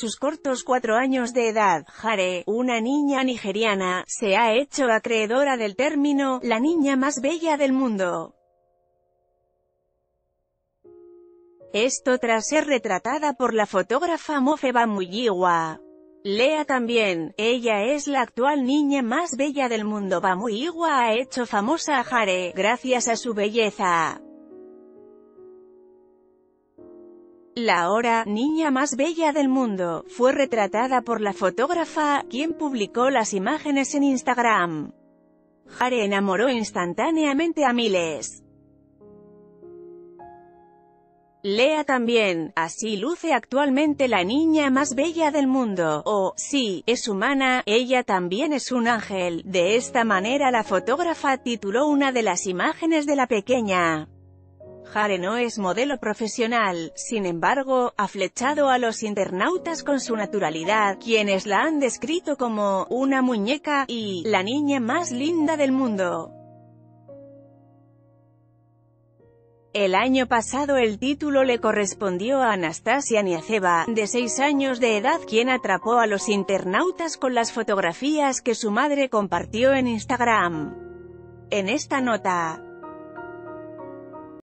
sus cortos cuatro años de edad, Hare, una niña nigeriana, se ha hecho acreedora del término, la niña más bella del mundo. Esto tras ser retratada por la fotógrafa Mofeba Muyiwa. Lea también, ella es la actual niña más bella del mundo. Bamuyiwa ha hecho famosa a Hare, gracias a su belleza. La ahora niña más bella del mundo, fue retratada por la fotógrafa, quien publicó las imágenes en Instagram. Hare enamoró instantáneamente a miles. Lea también, así luce actualmente la niña más bella del mundo, o, sí, es humana, ella también es un ángel, de esta manera la fotógrafa tituló una de las imágenes de la pequeña. Hare no es modelo profesional, sin embargo, ha flechado a los internautas con su naturalidad, quienes la han descrito como, una muñeca, y, la niña más linda del mundo. El año pasado el título le correspondió a Anastasia Niaceva, de 6 años de edad quien atrapó a los internautas con las fotografías que su madre compartió en Instagram. En esta nota,